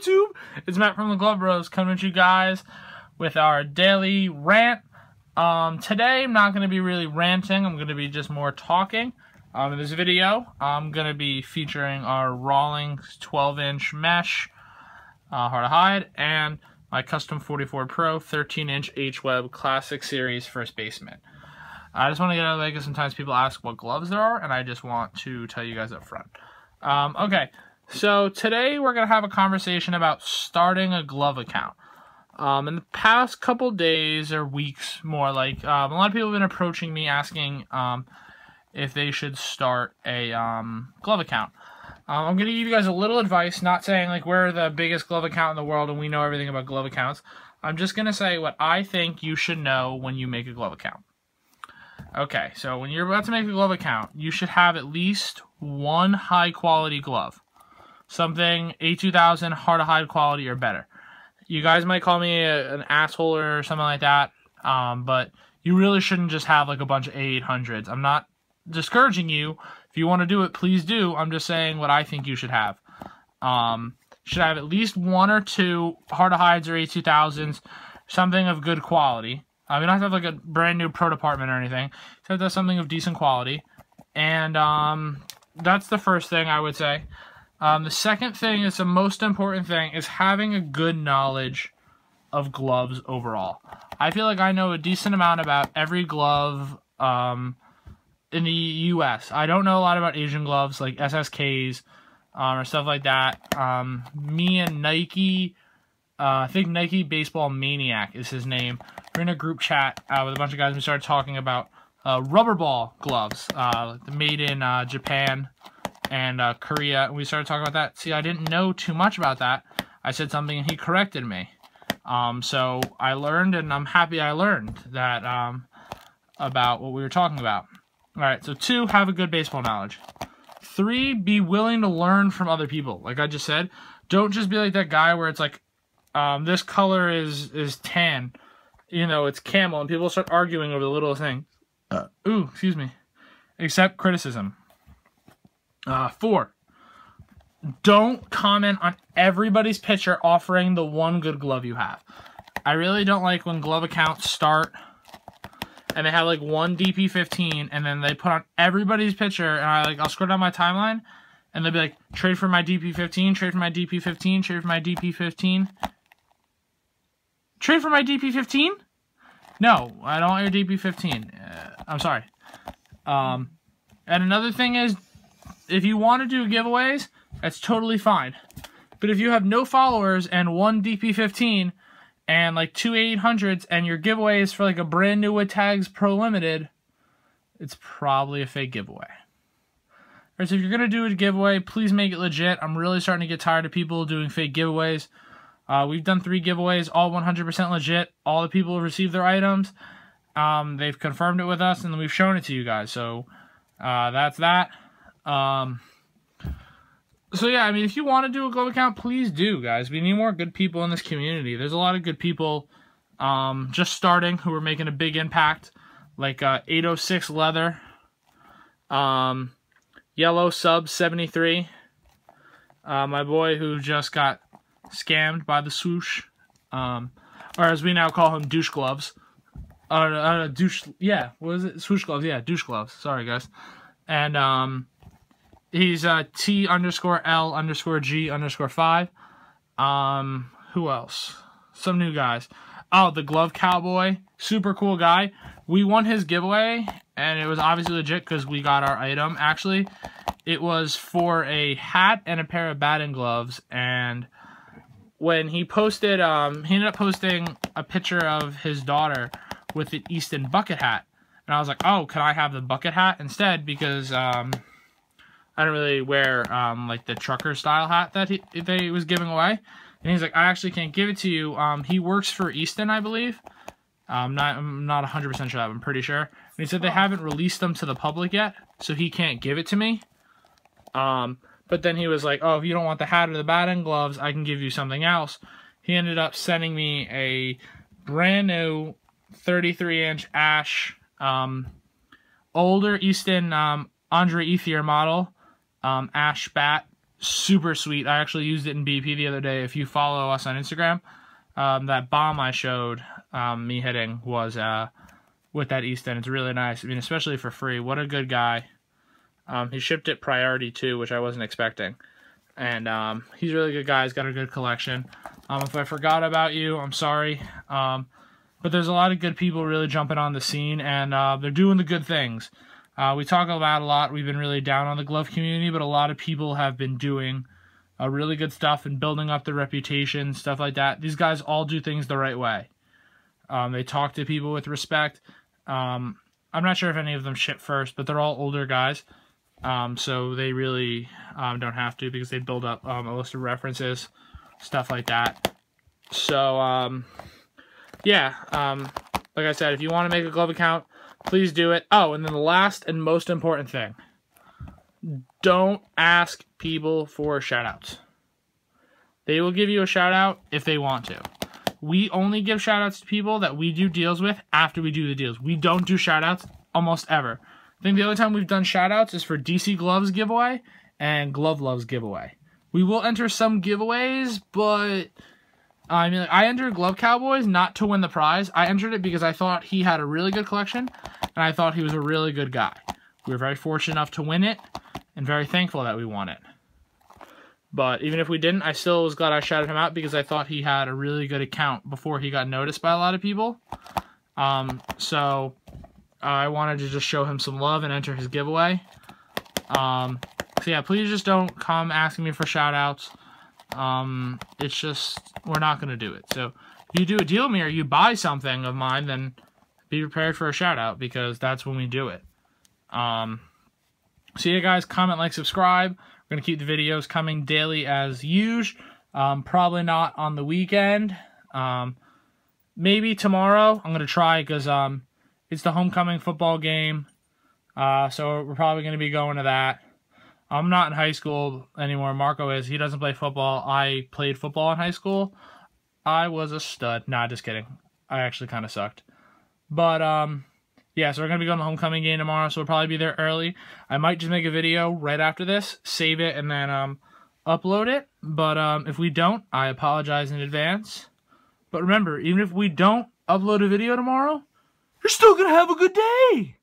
YouTube? It's Matt from the Glove Bros coming at you guys with our daily rant. Um, today I'm not going to be really ranting. I'm going to be just more talking. Um, in this video, I'm going to be featuring our Rawlings 12-inch mesh uh, Heart of the Hide and my custom 44 Pro 13-inch H-Web Classic Series first baseman. I just want to get out of the way because sometimes people ask what gloves there are, and I just want to tell you guys up front. Um, okay, so today we're going to have a conversation about starting a glove account. Um, in the past couple days or weeks, more like, um, a lot of people have been approaching me asking um, if they should start a um, glove account. Um, I'm going to give you guys a little advice, not saying like we're the biggest glove account in the world and we know everything about glove accounts. I'm just going to say what I think you should know when you make a glove account. Okay, so when you're about to make a glove account, you should have at least one high quality glove. Something A2000 Heart of the Hide quality or better. You guys might call me a, an asshole or something like that, um, but you really shouldn't just have like a bunch of A800s. I'm not discouraging you. If you want to do it, please do. I'm just saying what I think you should have. Um, should have at least one or two Heart of the Hides or A2000s, something of good quality. Uh, we don't have to have like a brand new pro department or anything. So that's something of decent quality. And um, that's the first thing I would say. Um, the second thing is the most important thing is having a good knowledge of gloves overall. I feel like I know a decent amount about every glove um, in the U.S. I don't know a lot about Asian gloves like SSKs um, or stuff like that. Um, me and Nike, uh, I think Nike Baseball Maniac is his name we're in a group chat uh, with a bunch of guys. We started talking about uh, rubber ball gloves, uh, made in uh, Japan and uh, Korea. And we started talking about that. See, I didn't know too much about that. I said something and he corrected me. Um, so I learned, and I'm happy I learned that um, about what we were talking about. All right, so two, have a good baseball knowledge. Three, be willing to learn from other people. Like I just said, don't just be like that guy where it's like, um, this color is is tan you know, it's camel, and people start arguing over the littlest thing. Uh, ooh, excuse me. Accept criticism. Uh, four. Don't comment on everybody's picture offering the one good glove you have. I really don't like when glove accounts start and they have like one DP15 and then they put on everybody's picture and I like I'll scroll down my timeline and they'll be like trade for my DP15, trade for my DP15, trade for my DP15. Trade for my DP15? No, I don't want your DP15. Uh, I'm sorry. Um, and another thing is, if you want to do giveaways, that's totally fine. But if you have no followers and one DP15 and like two 800s and your giveaway is for like a brand new with tags pro limited, it's probably a fake giveaway. Alright, so if you're going to do a giveaway, please make it legit. I'm really starting to get tired of people doing fake giveaways. Uh, we've done three giveaways, all 100% legit. All the people have received their items. Um, they've confirmed it with us, and we've shown it to you guys. So uh, that's that. Um, so yeah, I mean, if you want to do a glove account, please do, guys. We need more good people in this community. There's a lot of good people um, just starting who are making a big impact, like uh, 806 Leather, um, Yellow Sub 73. Uh, my boy who just got scammed by the swoosh, um, or as we now call him, douche gloves. Uh, uh, douche, yeah, what is it? Swoosh gloves, yeah, douche gloves. Sorry, guys. And um, he's uh, T underscore L underscore G underscore five. Um, who else? Some new guys. Oh, the Glove Cowboy, super cool guy. We won his giveaway, and it was obviously legit because we got our item. Actually, it was for a hat and a pair of batting gloves, and when he posted, um, he ended up posting a picture of his daughter with the Easton bucket hat. And I was like, oh, can I have the bucket hat instead? Because um, I don't really wear um, like the trucker style hat that he, they was giving away. And he's like, I actually can't give it to you. Um, he works for Easton, I believe. I'm not, I'm not 100% sure. that, I'm pretty sure. And he said they haven't released them to the public yet, so he can't give it to me. Um, but then he was like, oh, if you don't want the hat or the batting gloves, I can give you something else. He ended up sending me a brand new 33 inch Ash, um, older Easton um, Andre Ethier model, um, Ash bat super sweet. I actually used it in BP the other day. If you follow us on Instagram, um, that bomb I showed um, me hitting was uh, with that Easton. It's really nice. I mean, especially for free. What a good guy. Um, he shipped it priority too, which I wasn't expecting. And um, he's a really good guy. He's got a good collection. Um, if I forgot about you, I'm sorry. But there's a lot of good people really jumping on the scene, and uh, they're doing the good things. Uh, we talk about a lot. We've been really down on the glove community, but a lot of people have been doing uh, really good stuff and building up their reputation, stuff like that. These guys all do things the right way. Um, they talk to people with respect. Um, I'm not sure if any of them ship first, but they're all older guys. Um, so they really um, don't have to because they build up um, a list of references, stuff like that. So, um, yeah, like I said, if you want to make a glove account, please do it. Oh, and then the last and most important thing don't ask people for shoutouts. They will give you a shout out if they want to. We only give shout outs to people that we do deals with after we do the deals. We don't do shout outs almost ever. I think the only time we've done shout outs is for DC Gloves giveaway and Glove Loves giveaway. We will enter some giveaways, but I mean, I entered Glove Cowboys not to win the prize. I entered it because I thought he had a really good collection, and I thought he was a really good guy. We were very fortunate enough to win it, and very thankful that we won it. But even if we didn't, I still was glad I shouted him out because I thought he had a really good account before he got noticed by a lot of people. Um, so I wanted to just show him some love and enter his giveaway. Um, so yeah, please just don't come asking me for shout outs. Um, it's just, we're not going to do it. So if you do a deal me or you buy something of mine, then be prepared for a shout out because that's when we do it. Um, so yeah, guys, comment, like, subscribe. We're going to keep the videos coming daily as usual. Um, probably not on the weekend. Um, maybe tomorrow. I'm going to try because um, it's the homecoming football game. Uh, so we're probably going to be going to that. I'm not in high school anymore. Marco is. He doesn't play football. I played football in high school. I was a stud. Nah, just kidding. I actually kind of sucked. But, um, yeah, so we're going to be going to the homecoming game tomorrow, so we'll probably be there early. I might just make a video right after this, save it, and then um, upload it. But um, if we don't, I apologize in advance. But remember, even if we don't upload a video tomorrow, you're still going to have a good day.